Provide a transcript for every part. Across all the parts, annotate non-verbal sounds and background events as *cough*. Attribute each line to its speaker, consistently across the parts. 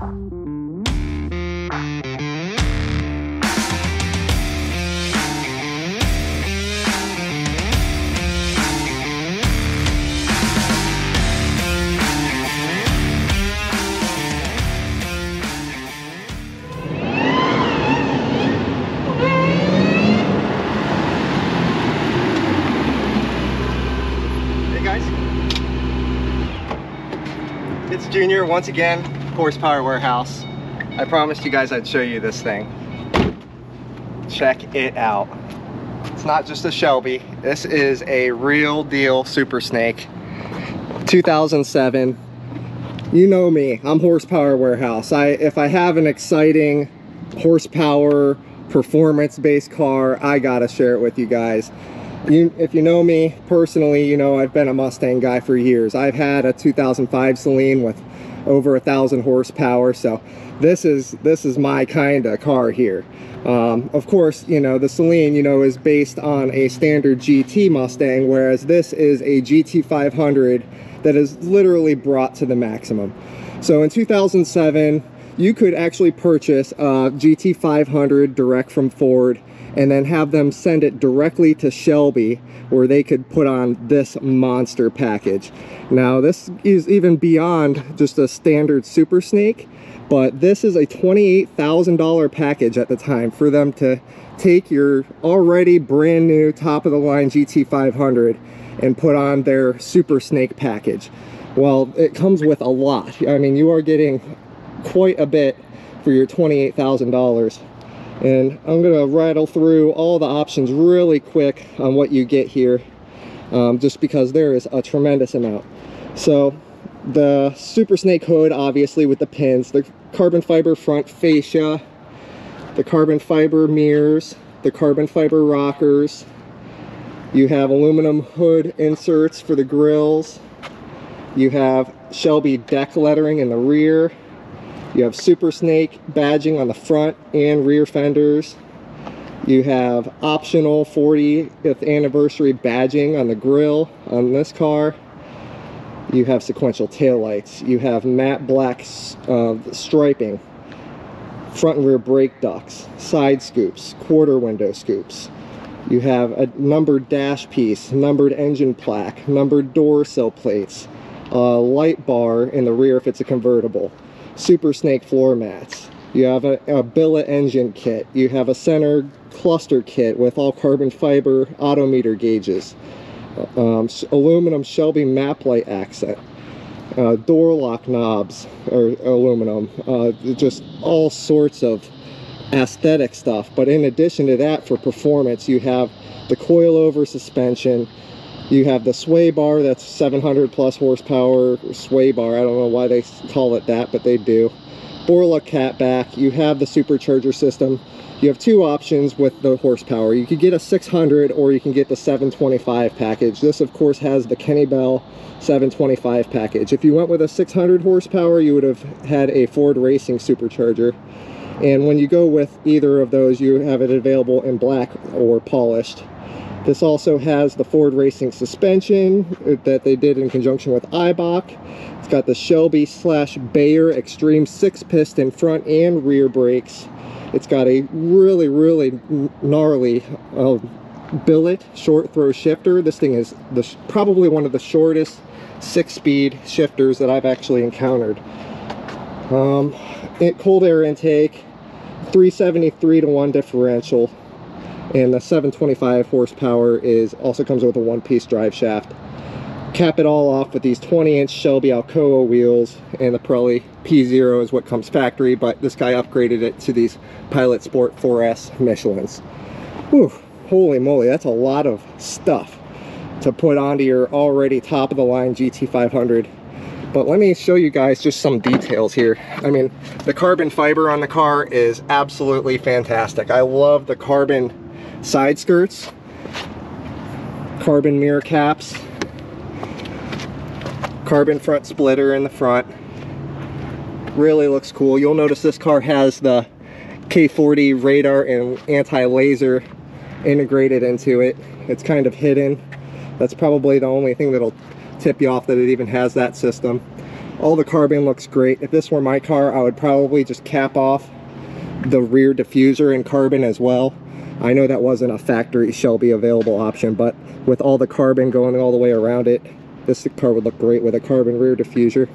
Speaker 1: Hey guys. It's Junior once again, Horsepower Warehouse. I promised you guys I'd show you this thing. Check it out. It's not just a Shelby. This is a real deal Super Snake. 2007. You know me. I'm Horsepower Warehouse. I if I have an exciting horsepower performance-based car, I gotta share it with you guys. You, if you know me personally, you know I've been a Mustang guy for years. I've had a 2005 Saleen with over a thousand horsepower, so this is this is my kind of car here. Um, of course, you know the Saleen, you know, is based on a standard GT Mustang, whereas this is a GT 500 that is literally brought to the maximum. So in 2007, you could actually purchase a GT 500 direct from Ford and then have them send it directly to Shelby where they could put on this monster package. Now this is even beyond just a standard Super Snake, but this is a $28,000 package at the time for them to take your already brand new top of the line GT 500 and put on their Super Snake package. Well, it comes with a lot. I mean, you are getting quite a bit for your $28,000 and I'm gonna rattle through all the options really quick on what you get here um, just because there is a tremendous amount. So the super snake hood obviously with the pins the carbon fiber front fascia the carbon fiber mirrors the carbon fiber rockers. You have aluminum hood inserts for the grills. You have Shelby deck lettering in the rear you have Super Snake badging on the front and rear fenders. You have optional 40th anniversary badging on the grille on this car. You have sequential taillights. You have matte black uh, striping, front and rear brake ducts, side scoops, quarter window scoops. You have a numbered dash piece, numbered engine plaque, numbered door sill plates, a light bar in the rear if it's a convertible. Super Snake floor mats. You have a, a billet engine kit. You have a center cluster kit with all carbon fiber Autometer gauges. Um, aluminum Shelby map light accent. Uh, door lock knobs are aluminum. Uh, just all sorts of aesthetic stuff. But in addition to that, for performance, you have the coilover suspension, you have the sway bar, that's 700 plus horsepower sway bar. I don't know why they call it that, but they do. Borla catback. You have the supercharger system. You have two options with the horsepower. You could get a 600 or you can get the 725 package. This, of course, has the Kenne Bell 725 package. If you went with a 600 horsepower, you would have had a Ford Racing supercharger. And when you go with either of those, you have it available in black or polished. This also has the Ford Racing suspension that they did in conjunction with Eibach. It's got the Shelby slash Baer Extreme 6-piston front and rear brakes. It's got a really, really gnarly uh, billet short throw shifter. This thing is the, probably one of the shortest six-speed shifters that I've actually encountered. Um, cold air intake, 373 to 1 differential and the 725 horsepower is also comes with a one-piece drive shaft. Cap it all off with these 20-inch Shelby Alcoa wheels and the Pirelli P0 is what comes factory but this guy upgraded it to these Pilot Sport 4S Michelins. Whew, holy moly that's a lot of stuff to put onto your already top-of-the-line GT500 but let me show you guys just some details here. I mean the carbon fiber on the car is absolutely fantastic. I love the carbon side skirts, carbon mirror caps, carbon front splitter in the front. Really looks cool. You'll notice this car has the K40 radar and anti-laser integrated into it. It's kind of hidden. That's probably the only thing that'll tip you off that it even has that system. all the carbon looks great if this were my car I would probably just cap off the rear diffuser in carbon as well I know that wasn't a factory Shelby available option but with all the carbon going all the way around it this car would look great with a carbon rear diffuser.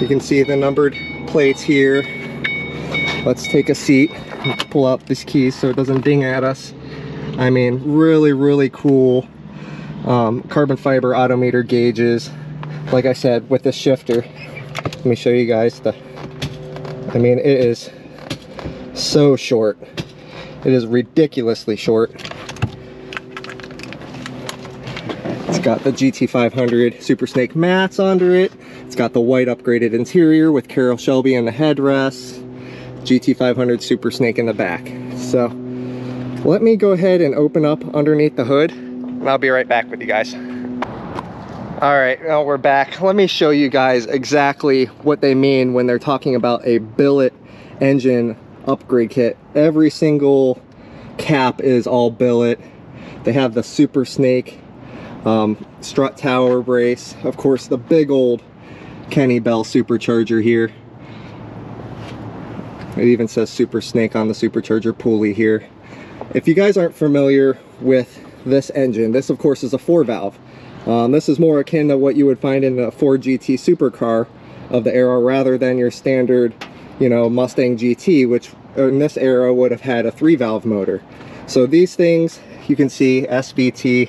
Speaker 1: You can see the numbered plates here. Let's take a seat pull out these keys so it doesn't ding at us. I mean really really cool um, carbon fiber autometer gauges. Like I said with the shifter let me show you guys the I mean it is so short. It is ridiculously short. It's got the GT500 Super Snake mats under it. It's got the white upgraded interior with Carroll Shelby in the headrest. GT500 Super Snake in the back. So let me go ahead and open up underneath the hood and I'll be right back with you guys. All right, well, we're back. Let me show you guys exactly what they mean when they're talking about a billet engine upgrade kit. Every single cap is all billet. They have the Super Snake um, strut tower brace. Of course, the big old Kenne Bell supercharger here. It even says Super Snake on the supercharger pulley here. If you guys aren't familiar with this engine. This, of course, is a four valve. Um, this is more akin to what you would find in a Ford GT supercar of the era rather than your standard, you know, Mustang GT, which in this era would have had a three valve motor. So these things, you can see SVT,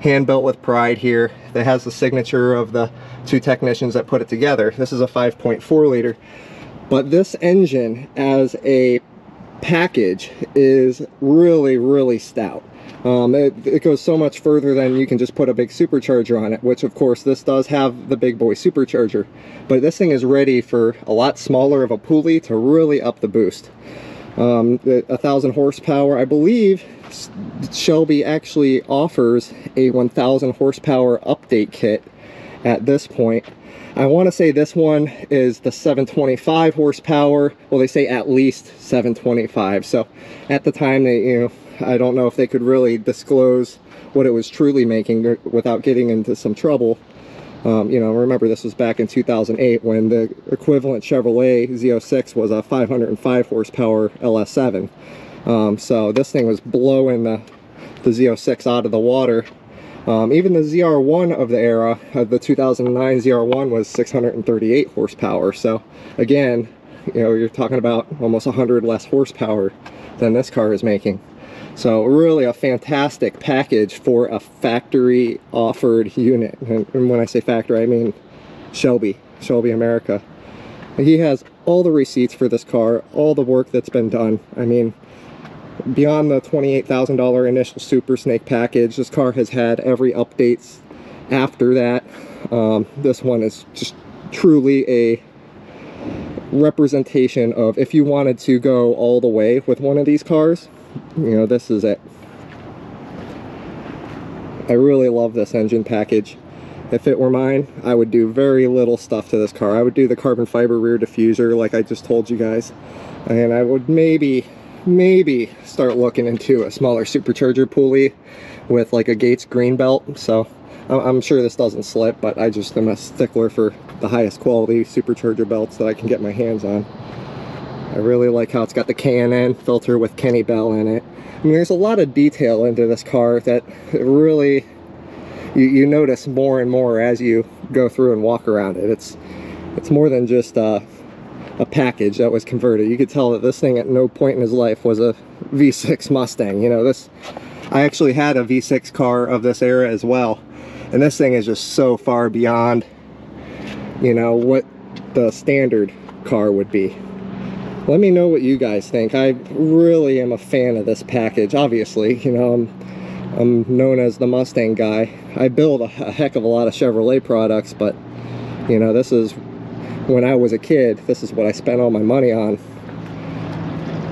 Speaker 1: hand built with pride here, that has the signature of the two technicians that put it together. This is a 5.4 liter. But this engine as a package is really, really stout. Um, it, it, goes so much further than you can just put a big supercharger on it, which of course this does have the big boy supercharger. But this thing is ready for a lot smaller of a pulley to really up the boost. Um, a thousand horsepower, I believe Shelby actually offers a 1000 horsepower update kit at this point. I want to say this one is the 725 horsepower. Well, they say at least 725. So at the time they, you know, I don't know if they could really disclose what it was truly making without getting into some trouble. Um, you know, remember this was back in 2008 when the equivalent Chevrolet Z06 was a 505 horsepower LS7. Um, so this thing was blowing the, the Z06 out of the water. Um, even the ZR1 of the era, uh, the 2009 ZR1 was 638 horsepower. So again, you know, you're talking about almost 100 less horsepower than this car is making. So really a fantastic package for a factory offered unit. And, when I say factory, I mean Shelby, Shelby America. He has all the receipts for this car, all the work that's been done. I mean, beyond the $28,000 initial Super Snake package, this car has had every updates after that. Um, this one is just truly a representation of if you wanted to go all the way with one of these cars, you know, this is it. I really love this engine package. If it were mine, I would do very little stuff to this car. I would do the carbon fiber rear diffuser like I just told you guys. And I would maybe, maybe start looking into a smaller supercharger pulley with like a Gates green belt. So I'm sure this doesn't slip, but I just am a stickler for the highest quality supercharger belts that I can get my hands on. I really like how it's got the K&N filter with Kenne Bell in it. I mean, there's a lot of detail into this car that really you, you notice more and more as you go through and walk around it. It's it's more than just a, a package that was converted. You could tell that this thing at no point in his life was a V6 Mustang. You know, this I actually had a V6 car of this era as well. And this thing is just so far beyond, you know, what the standard car would be let me know what you guys think. I really am a fan of this package obviously you know i'm i'm known as the mustang guy. I build a, a heck of a lot of chevrolet products but you know this is when i was a kid this is what i spent all my money on.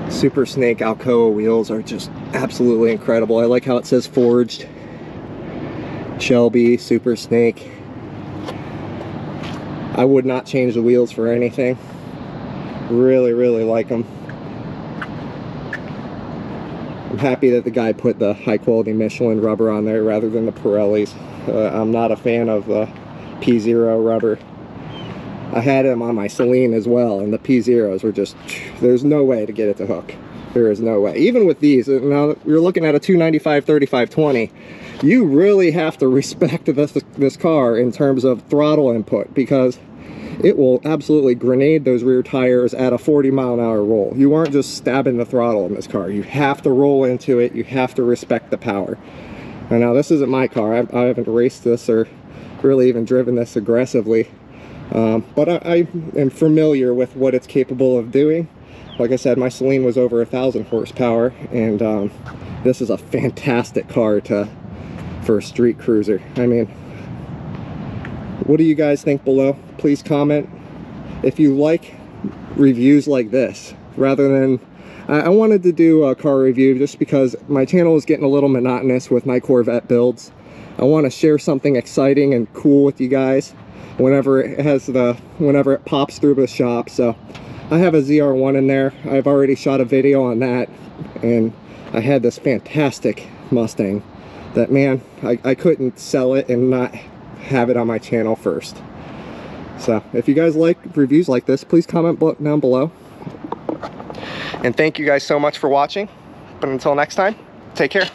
Speaker 1: Super snake alcoa wheels are just absolutely incredible. I like how it says forged. Shelby super snake. I would not change the wheels for anything really really like them I'm happy that the guy put the high quality Michelin rubber on there rather than the Pirellis. Uh, I'm not a fan of the P0 rubber. I had them on my Saleen as well, and the P0s were just, there's no way to get it to hook. There is no way. Even with these, uh, now you're looking at a 295 3520, you really have to *laughs* respect this, this car in terms of throttle input because it will absolutely grenade those rear tires at a 40 mile an hour roll. You aren't just stabbing the throttle in this car. You have to roll into it. You have to respect the power. And now this isn't my car. I, I haven't raced this or really even driven this aggressively. Um, but I, I, am familiar with what it's capable of doing. Like I said, my Saleen was over a thousand horsepower and um, this is a fantastic car to for a street cruiser. I mean, what do you guys think below? Please comment if you like reviews like this rather than I, wanted to do a car review just because my channel is getting a little monotonous with my Corvette builds. I want to share something exciting and cool with you guys whenever it has the whenever it pops through the shop so I have a ZR1 in there I've already shot a video on that and I had this fantastic Mustang that man I, I couldn't sell it and not have it on my channel first. So if you guys like reviews like this please comment down below. And thank you guys so much for watching. But until next time take care